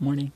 morning.